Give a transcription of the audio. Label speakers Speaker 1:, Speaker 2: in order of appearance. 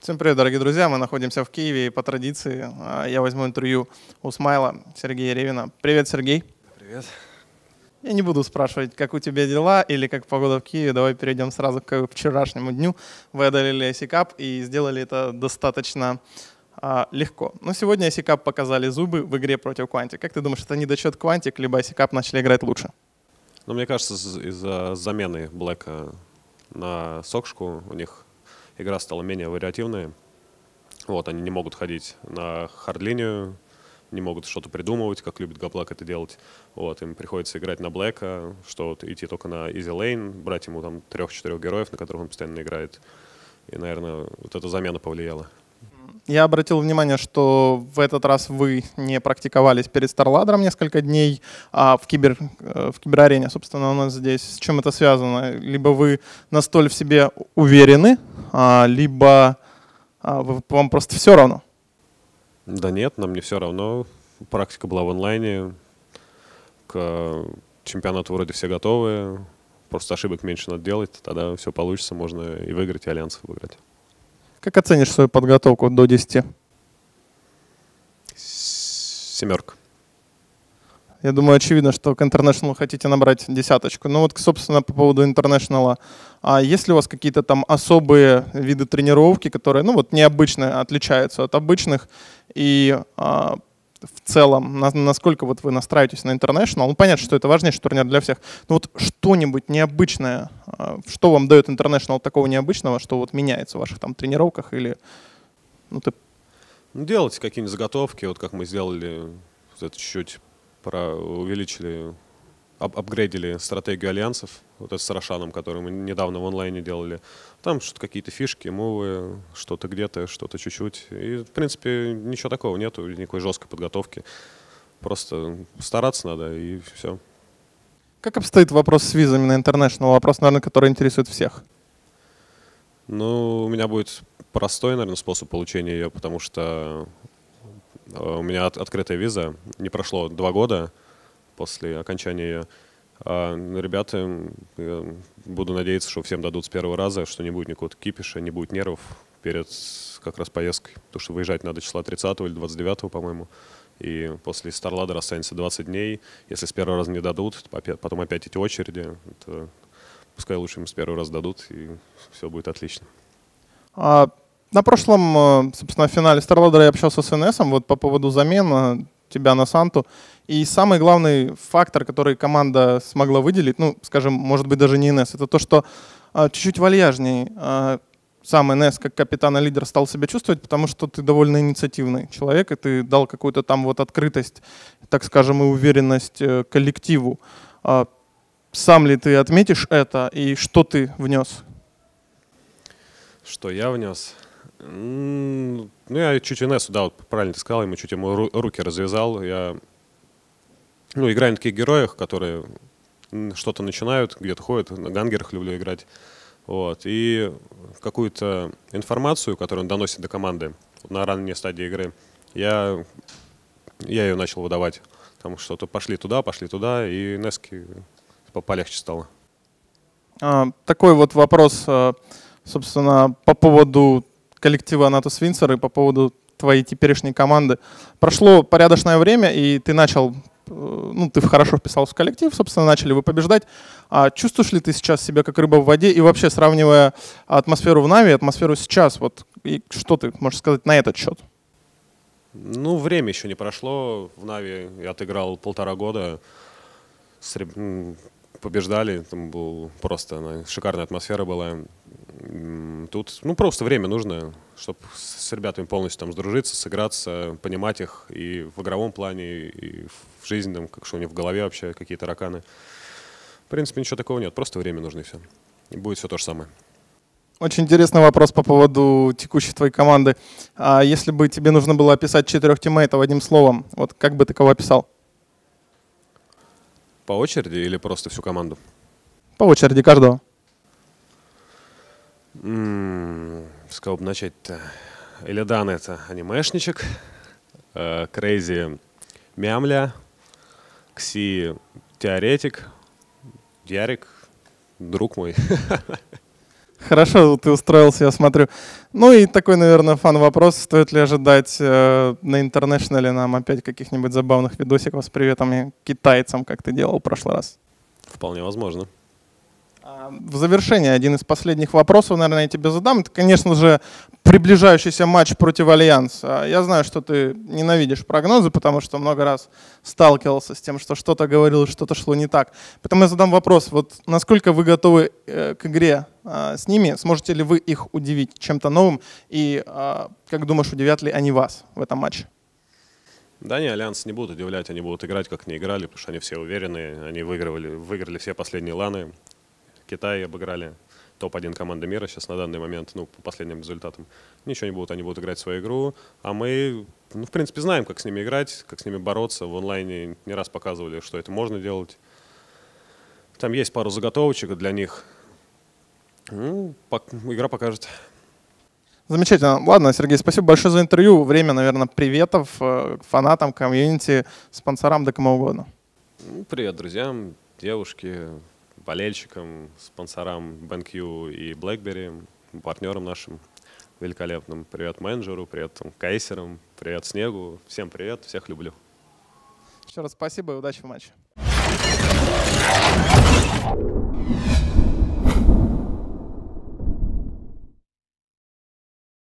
Speaker 1: Всем привет, дорогие друзья. Мы находимся в Киеве, и по традиции а, я возьму интервью у Смайла Сергея Ревина. Привет, Сергей.
Speaker 2: Привет.
Speaker 1: Я не буду спрашивать, как у тебя дела или как погода в Киеве. Давай перейдем сразу к вчерашнему дню. Вы одолели IC и сделали это достаточно а, легко. Но сегодня IC показали зубы в игре против Quantic. Как ты думаешь, это недочет Quantic, либо IC начали играть лучше?
Speaker 2: Ну, мне кажется, из-за замены Блэка на Сокшку у них игра стала менее вариативной. Вот, они не могут ходить на хардлинию, не могут что-то придумывать, как любит Габлак это делать. Вот, им приходится играть на Блэка, что вот идти только на Easy Lane, брать ему там трех-четырех героев, на которых он постоянно играет. И, наверное, вот эта замена повлияла.
Speaker 1: Я обратил внимание, что в этот раз вы не практиковались перед Старладером несколько дней а в, кибер, э, в киберарене, собственно, у нас здесь. С чем это связано? Либо вы настолько в себе уверены, а, либо а, вам просто все равно?
Speaker 2: Да нет, нам не все равно. Практика была в онлайне. К чемпионату вроде все готовы. Просто ошибок меньше надо делать, тогда все получится, можно и выиграть, и альянсов выиграть.
Speaker 1: Как оценишь свою подготовку до 10?
Speaker 2: Семерка.
Speaker 1: Я думаю, очевидно, что к International хотите набрать десяточку. Ну вот, собственно, по поводу International. А есть ли у вас какие-то там особые виды тренировки, которые, ну вот, необычные, отличаются от обычных? И а, в целом, на, насколько вот вы настраиваетесь на International? Ну, понятно, что это важнейший турнир для всех. Но вот что-нибудь необычное, а, что вам дает International такого необычного, что вот меняется в ваших там тренировках или... Ну, ты...
Speaker 2: ну делайте какие-нибудь заготовки, вот как мы сделали, это чуть-чуть про, увеличили, ап апгрейдили стратегию альянсов, вот это с Рошаном, который мы недавно в онлайне делали. Там что-то какие-то фишки, мувы, что-то где-то, что-то чуть-чуть. И, в принципе, ничего такого нету, никакой жесткой подготовки. Просто стараться надо, и все.
Speaker 1: Как обстоит вопрос с визами на International? Вопрос, наверное, который интересует всех.
Speaker 2: Ну, у меня будет простой, наверное, способ получения ее, потому что Э, у меня от, открытая виза, не прошло два года после окончания. А ребята, я буду надеяться, что всем дадут с первого раза, что не будет никакого кипиша, не будет нервов перед как раз поездкой. Потому что выезжать надо числа 30 или 29, по-моему. И после Старладера останется 20 дней. Если с первого раза не дадут, потом опять эти очереди. Это, пускай лучше им с первого раза дадут, и все будет отлично.
Speaker 1: А на прошлом, э, собственно, финале Старладера я общался с НС вот по поводу замен тебя на Санту. И самый главный фактор, который команда смогла выделить, ну, скажем, может быть, даже не НС, это то, что а, чуть-чуть вальяжней а, сам НС как капитан и лидер стал себя чувствовать, потому что ты довольно инициативный человек, и ты дал какую-то там вот открытость, так скажем, и уверенность э, коллективу. А, сам ли ты отметишь это, и что ты внес?
Speaker 2: Что я внес? Ну, я чуть Инессу, да, вот правильно ты сказал, ему чуть ему руки развязал. Я, ну, играю на таких героях, которые что-то начинают, где-то ходят, на гангерах люблю играть. Вот. И какую-то информацию, которую он доносит до команды на ранней стадии игры, я, я ее начал выдавать. Потому что то пошли туда, пошли туда, и Нески полегче стало.
Speaker 1: А, такой вот вопрос, а, собственно, по поводу коллектива Анатус Винсер и по поводу твоей теперешней команды. Прошло порядочное время, и ты начал, э, ну, ты хорошо вписался в коллектив, собственно, начали вы побеждать. А чувствуешь ли ты сейчас себя как рыба в воде? И вообще, сравнивая атмосферу в Нави атмосферу сейчас, вот и что ты можешь сказать на этот счет?
Speaker 2: Ну, время еще не прошло. В Нави я отыграл полтора года. Побеждали, там был просто шикарная атмосфера была. Тут ну, просто время нужно, чтобы с ребятами полностью там сдружиться, сыграться, понимать их и в игровом плане, и в жизненном, как что у них в голове вообще, какие тараканы. В принципе, ничего такого нет, просто время нужно и все. И будет все то же самое.
Speaker 1: Очень интересный вопрос по поводу текущей твоей команды. А если бы тебе нужно было описать четырех тиммейтов одним словом, вот как бы ты кого описал?
Speaker 2: По очереди или просто всю команду?
Speaker 1: По очереди каждого.
Speaker 2: С кого бы начать-то? Элидан — это анимешничек, э, Crazy — мямля, Кси — теоретик, Ярик друг мой.
Speaker 1: Хорошо, ты устроился, я смотрю. Ну и такой, наверное, фан-вопрос. Стоит ли ожидать э, на интернешнале нам опять каких-нибудь забавных видосиков с приветами китайцам, как ты делал в прошлый раз?
Speaker 2: Вполне возможно.
Speaker 1: В завершение один из последних вопросов, наверное, я тебе задам. Это, конечно же, приближающийся матч против Альянса. Я знаю, что ты ненавидишь прогнозы, потому что много раз сталкивался с тем, что что-то говорил, что-то шло не так. Поэтому я задам вопрос, вот насколько вы готовы э, к игре э, с ними? Сможете ли вы их удивить чем-то новым? И э, как думаешь, удивят ли они вас в этом матче?
Speaker 2: Да не, Альянс не будут удивлять, они будут играть, как не играли, потому что они все уверены, они выигрывали, выиграли все последние ланы. Китай обыграли топ-1 команда мира сейчас на данный момент, ну, по последним результатам. Ничего не будут, они будут играть свою игру, а мы, ну, в принципе, знаем, как с ними играть, как с ними бороться. В онлайне не раз показывали, что это можно делать. Там есть пару заготовочек для них. Ну, игра покажет.
Speaker 1: Замечательно. Ладно, Сергей, спасибо большое за интервью. Время, наверное, приветов э, фанатам, комьюнити, спонсорам, да кому угодно.
Speaker 2: Ну, привет друзьям, девушки, болельщикам, спонсорам BenQ и BlackBerry, партнерам нашим великолепным. Привет менеджеру, привет там, кейсерам, привет Снегу. Всем привет, всех люблю.
Speaker 1: Еще раз спасибо и удачи в матче.